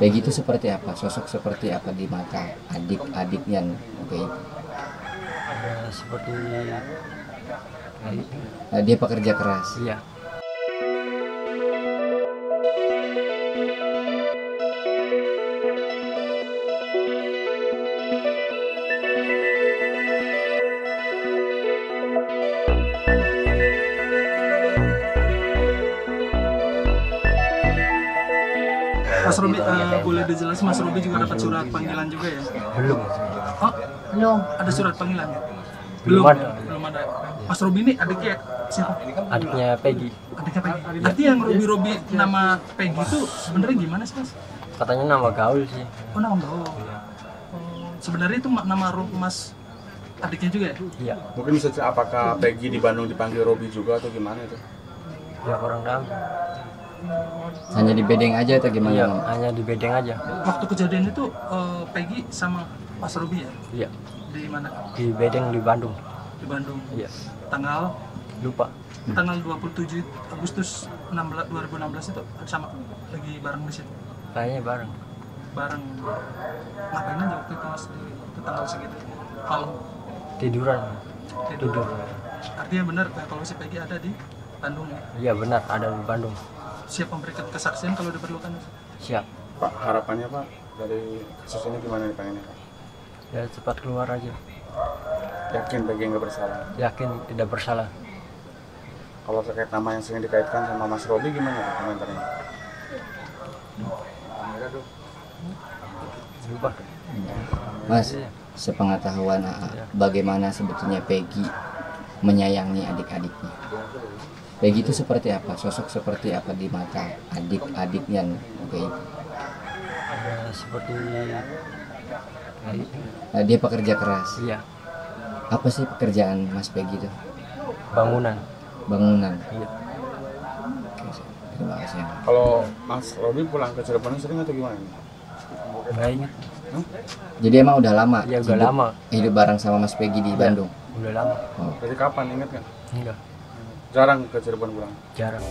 Peggy itu seperti apa? Sosok seperti apa di mata adik-adiknya? Oke. ada seperti kayak Nah, dia pekerja keras. iya Mas Robi eh, boleh dijelasin Mas Robi juga dapat surat panggilan juga ya? belum Oh, Belum. ada surat panggilan? Belum ada. Belum ada. Mas Robi ini adiknya siapa? adiknya Peggy Adiknya Peggy. Artinya yang Robi Robi nama Peggy itu sebenarnya gimana sih Mas? katanya nama gaul sih Oh nama Mbak. Oh, sebenarnya itu ma- nama Mas adiknya juga ya? iya Mungkin bisa apakah Peggy di Bandung dipanggil Robi juga atau gimana itu? ya kurang tahu Hanya di bedeng aja atau gimana? iya hanya di bedeng aja Waktu kejadian itu eh, Peggy sama Mas Robi ya? iya Di mana? di bedeng di Bandung Di Bandung. iya Tanggal lupa tanggal 27 Agustus 16 2016 itu sama lagi bareng di situ. kayaknya bareng Bareng ngapain aja waktu itu Mas di tanggal segitu? Malam tiduran tidur. tidur Artinya benar kalau si Peggy ada di Bandung ya. iya benar ada di Bandung Siap memberikan kesaksian kalau diperlukan. siap Pak, harapannya Pak dari kasus ini gimana nih pengennya Pak? ya cepat keluar aja Yakin Peggy nggak bersalah? yakin tidak bersalah Kalau terkait nama yang sering dikaitkan sama Mas Robi gimana Pak komentarnya? lupa Mas, sepengetahuan AA, bagaimana sebetulnya Peggy menyayangi adik-adiknya? Peggy itu seperti apa? Sosok seperti apa di mata adik-adiknya? Oke. ada seperti kayak Nah, dia pekerja keras. iya Apa sih pekerjaan Mas Peggy itu? bangunan Bangunan. iya terima kasih. ya. Kalau Mas Robi pulang ke Cirebon sering atau gimana? nggak ingat Jadi emang udah lama? Iya, udah hidup- lama. Hidup bareng sama Mas Peggy di Bandung? udah lama Oh. Dari kapan inget kan? enggak Jarang ke Cirebon pulang. jarang